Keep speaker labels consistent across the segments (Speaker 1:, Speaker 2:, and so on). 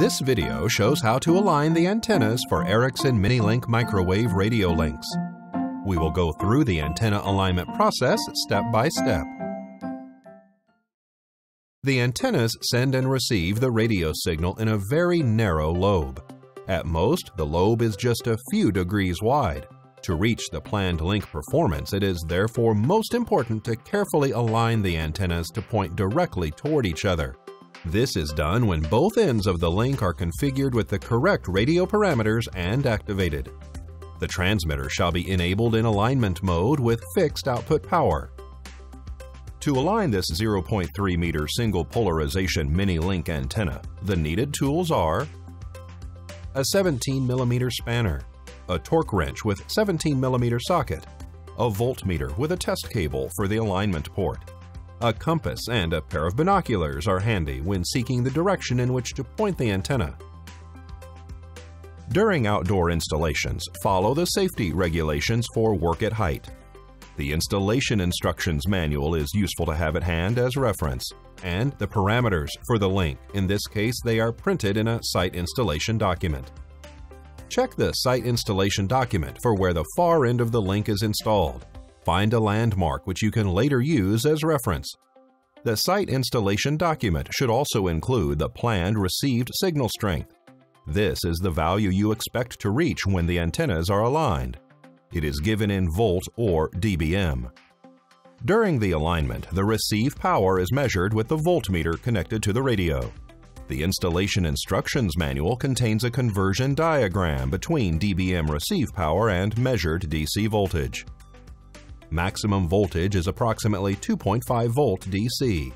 Speaker 1: This video shows how to align the antennas for Ericsson Mini-Link microwave radio links. We will go through the antenna alignment process step by step. The antennas send and receive the radio signal in a very narrow lobe. At most, the lobe is just a few degrees wide. To reach the planned link performance, it is therefore most important to carefully align the antennas to point directly toward each other. This is done when both ends of the link are configured with the correct radio parameters and activated. The transmitter shall be enabled in alignment mode with fixed output power. To align this 0.3 meter single polarization mini link antenna, the needed tools are a 17 millimeter spanner, a torque wrench with 17 millimeter socket, a voltmeter with a test cable for the alignment port, a compass and a pair of binoculars are handy when seeking the direction in which to point the antenna. During outdoor installations, follow the safety regulations for work at height. The installation instructions manual is useful to have at hand as reference, and the parameters for the link, in this case they are printed in a site installation document. Check the site installation document for where the far end of the link is installed Find a landmark which you can later use as reference. The site installation document should also include the planned received signal strength. This is the value you expect to reach when the antennas are aligned. It is given in volt or dBm. During the alignment, the receive power is measured with the voltmeter connected to the radio. The installation instructions manual contains a conversion diagram between dBm receive power and measured DC voltage. Maximum voltage is approximately 2.5 volt DC.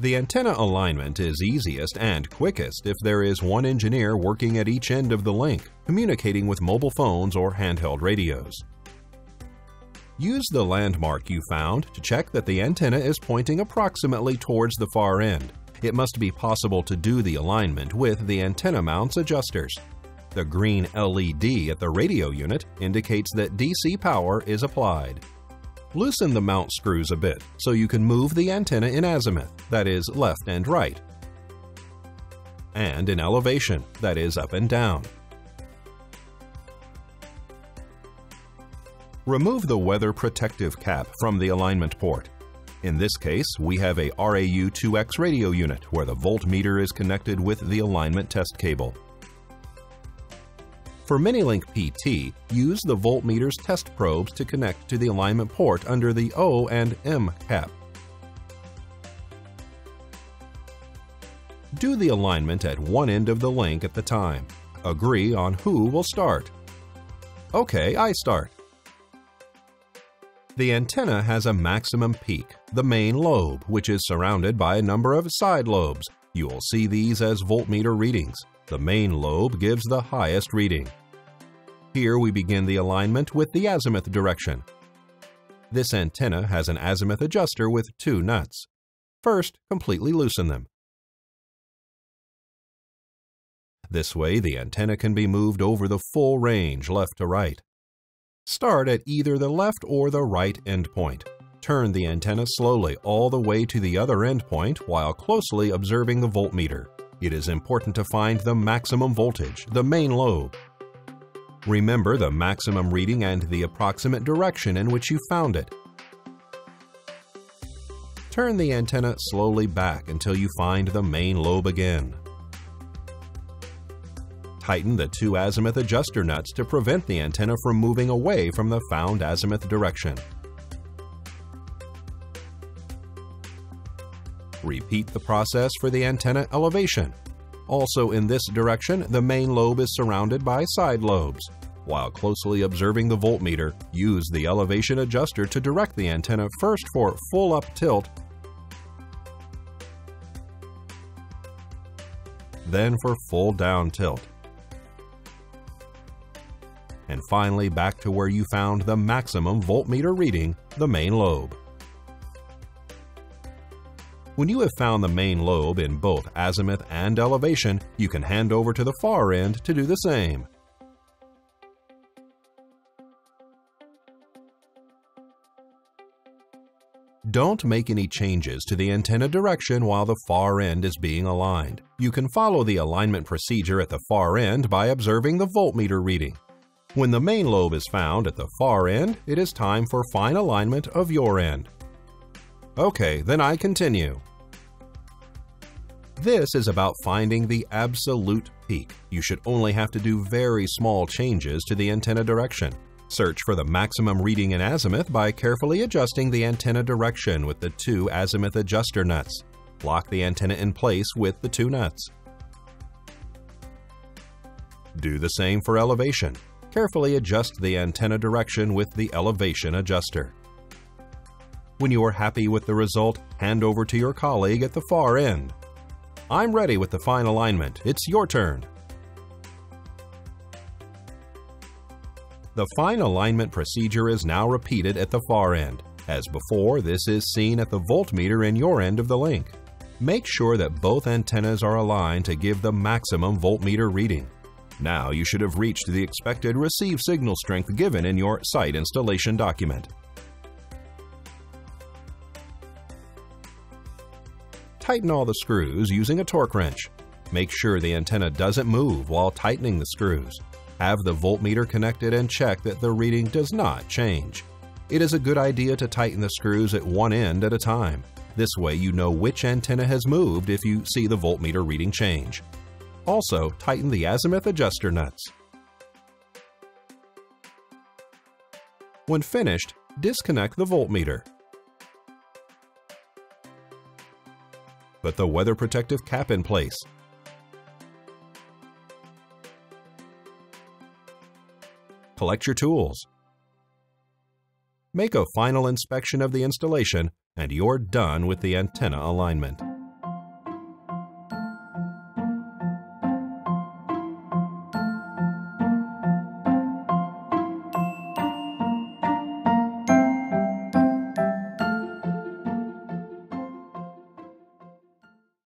Speaker 1: The antenna alignment is easiest and quickest if there is one engineer working at each end of the link, communicating with mobile phones or handheld radios. Use the landmark you found to check that the antenna is pointing approximately towards the far end. It must be possible to do the alignment with the antenna mounts adjusters. The green LED at the radio unit indicates that DC power is applied. Loosen the mount screws a bit so you can move the antenna in azimuth, that is left and right, and in elevation, that is up and down. Remove the weather protective cap from the alignment port. In this case, we have a RAU2X radio unit where the voltmeter is connected with the alignment test cable. For Minilink PT, use the voltmeter's test probes to connect to the alignment port under the O and M cap. Do the alignment at one end of the link at the time. Agree on who will start. Okay, I start. The antenna has a maximum peak, the main lobe, which is surrounded by a number of side lobes. You will see these as voltmeter readings. The main lobe gives the highest reading. Here we begin the alignment with the azimuth direction. This antenna has an azimuth adjuster with two nuts. First, completely loosen them. This way, the antenna can be moved over the full range left to right. Start at either the left or the right endpoint. Turn the antenna slowly all the way to the other endpoint while closely observing the voltmeter. It is important to find the maximum voltage, the main lobe. Remember the maximum reading and the approximate direction in which you found it. Turn the antenna slowly back until you find the main lobe again. Tighten the two azimuth adjuster nuts to prevent the antenna from moving away from the found azimuth direction. Repeat the process for the antenna elevation. Also in this direction, the main lobe is surrounded by side lobes. While closely observing the voltmeter, use the elevation adjuster to direct the antenna first for full up tilt, then for full down tilt. And finally back to where you found the maximum voltmeter reading, the main lobe. When you have found the main lobe in both azimuth and elevation, you can hand over to the far end to do the same. Don't make any changes to the antenna direction while the far end is being aligned. You can follow the alignment procedure at the far end by observing the voltmeter reading. When the main lobe is found at the far end, it is time for fine alignment of your end. Okay, then I continue. This is about finding the absolute peak. You should only have to do very small changes to the antenna direction. Search for the maximum reading in azimuth by carefully adjusting the antenna direction with the two azimuth adjuster nuts. Lock the antenna in place with the two nuts. Do the same for elevation. Carefully adjust the antenna direction with the elevation adjuster. When you are happy with the result, hand over to your colleague at the far end. I'm ready with the fine alignment. It's your turn. The fine alignment procedure is now repeated at the far end. As before, this is seen at the voltmeter in your end of the link. Make sure that both antennas are aligned to give the maximum voltmeter reading. Now you should have reached the expected receive signal strength given in your site installation document. Tighten all the screws using a torque wrench. Make sure the antenna doesn't move while tightening the screws. Have the voltmeter connected and check that the reading does not change. It is a good idea to tighten the screws at one end at a time. This way you know which antenna has moved if you see the voltmeter reading change. Also, tighten the azimuth adjuster nuts. When finished, disconnect the voltmeter. Put the weather protective cap in place. Collect your tools. Make a final inspection of the installation and you're done with the antenna alignment.